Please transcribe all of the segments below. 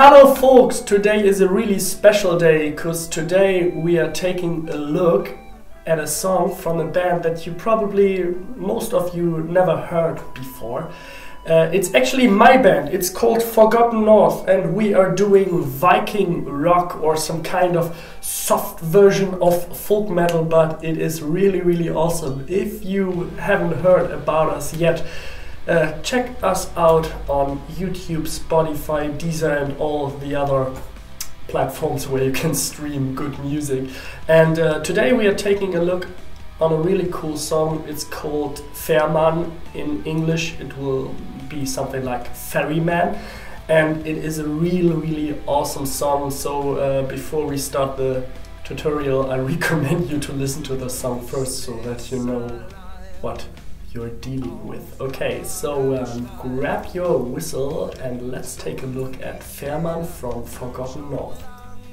Hello folks, today is a really special day because today we are taking a look at a song from a band that you probably, most of you never heard before. Uh, it's actually my band, it's called Forgotten North and we are doing Viking rock or some kind of soft version of folk metal but it is really really awesome. If you haven't heard about us yet, uh, check us out on YouTube, Spotify, Deezer, and all the other platforms where you can stream good music. And uh, today we are taking a look on a really cool song. It's called Fährmann in English. It will be something like Ferryman. And it is a really, really awesome song. So uh, before we start the tutorial, I recommend you to listen to the song first so that you know what you're dealing with. Okay, so um, grab your whistle and let's take a look at Fährmann from Forgotten North.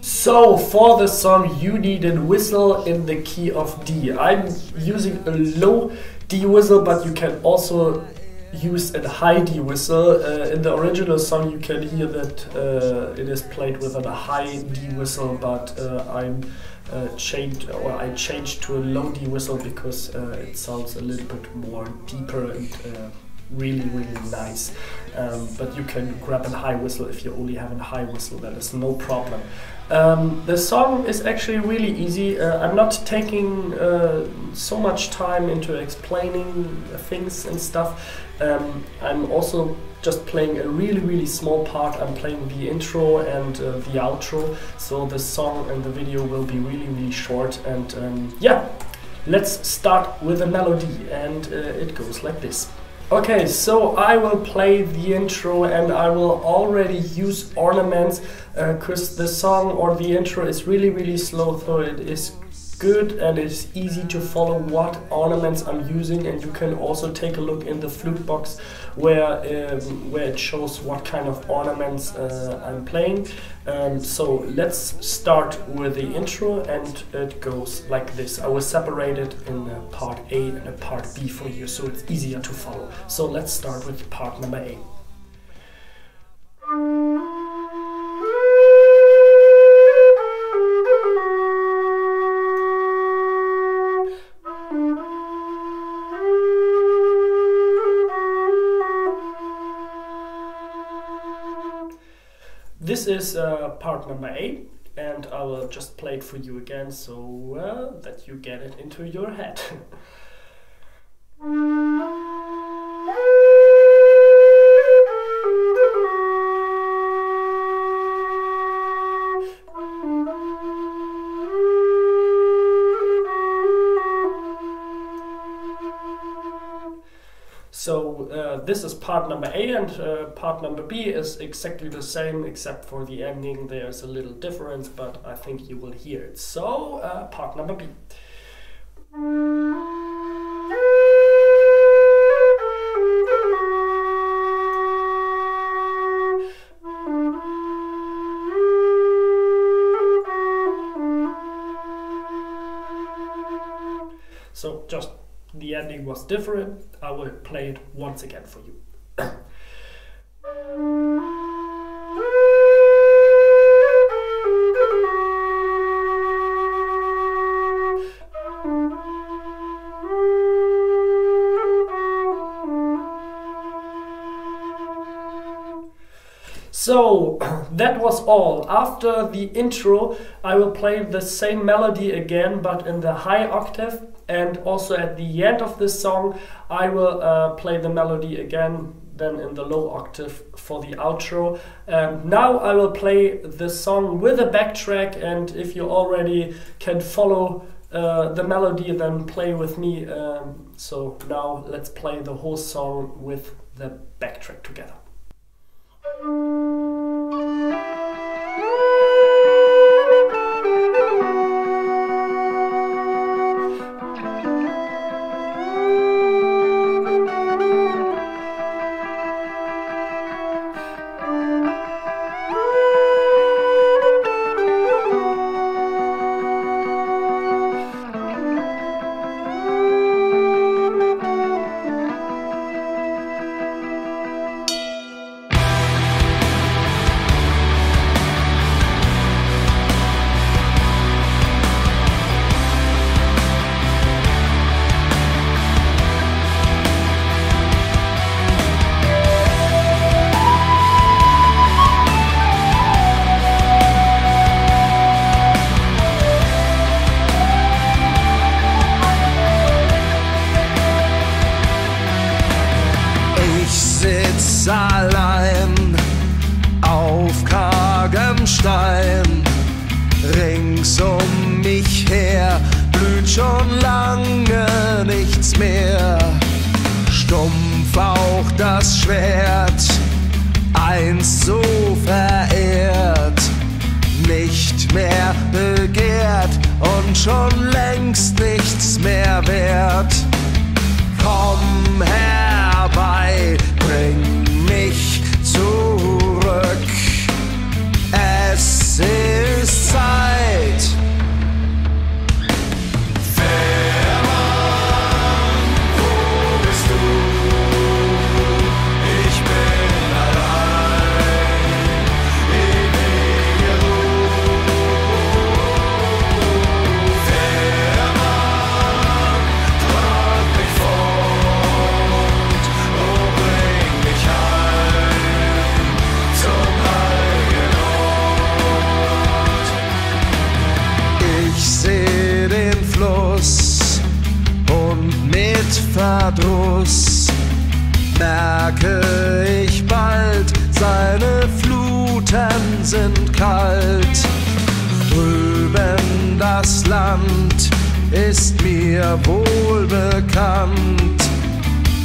So for the song you need a whistle in the key of D. I'm using a low D whistle but you can also use a high D whistle. Uh, in the original song you can hear that uh, it is played with a high D whistle but uh, I'm uh, changed or I changed to a low D whistle because uh, it sounds a little bit more deeper and uh, really really nice. Um, but you can grab a high whistle if you only have a high whistle. That is no problem. Um, the song is actually really easy. Uh, I'm not taking uh, so much time into explaining things and stuff. Um, I'm also just playing a really really small part. I'm playing the intro and uh, the outro, so the song and the video will be really really short. And um, yeah, let's start with a melody, and uh, it goes like this. Okay, so I will play the intro and I will already use ornaments because uh, the song or the intro is really really slow so it is good and it's easy to follow what ornaments I'm using. And you can also take a look in the flute box where um, where it shows what kind of ornaments uh, I'm playing. Um, so let's start with the intro and it goes like this. I will separate it in a part A and a part B for you so it's easier to follow. So let's start with part number A This is uh, part number A and I will just play it for you again so uh, that you get it into your head. this is part number A and uh, part number B is exactly the same except for the ending there's a little difference but I think you will hear it. So uh, part number B. So just the ending was different, I will play it once again for you. So that was all. After the intro, I will play the same melody again, but in the high octave. And also at the end of this song, I will uh, play the melody again, then in the low octave for the outro. Um, now I will play the song with a backtrack, and if you already can follow uh, the melody, then play with me. Um, so now let's play the whole song with the backtrack together. Schon lange nichts mehr. Stumpf auch das Schwert, einst so verehrt, nicht mehr begehrt und schon längst nichts mehr wert. Sind kalt. Drüben das Land ist mir wohl bekannt.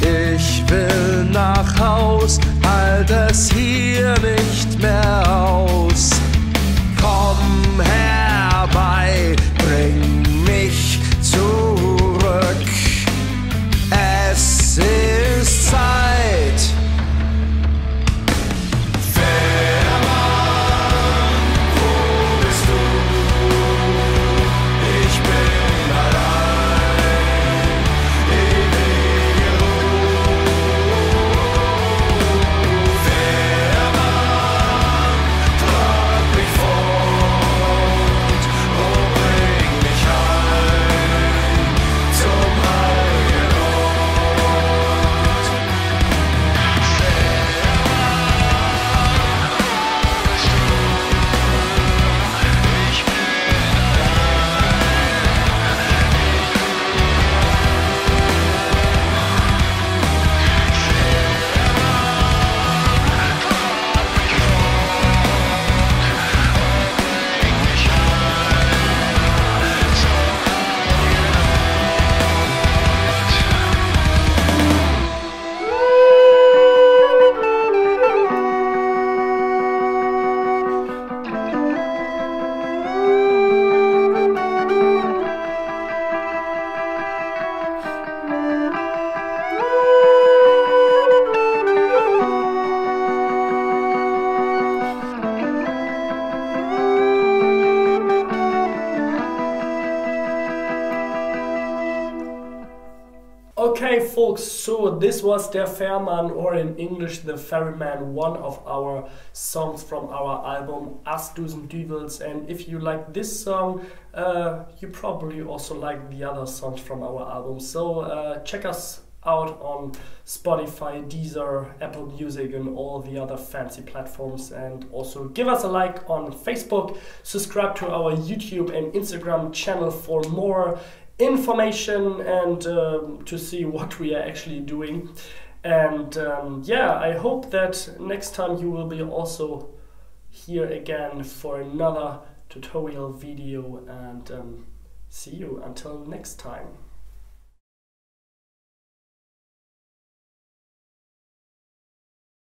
Ich will nach Haus, halt es hier nicht mehr aus. Komm herbei, bring Okay, folks, so this was Der Fährmann, or in English, The Ferryman, one of our songs from our album As Dusend Düwels. And if you like this song, uh, you probably also like the other songs from our album. So uh, check us out on Spotify, Deezer, Apple Music, and all the other fancy platforms. And also give us a like on Facebook, subscribe to our YouTube and Instagram channel for more information and um, to see what we are actually doing. And um, yeah, I hope that next time you will be also here again for another tutorial video and um, see you until next time.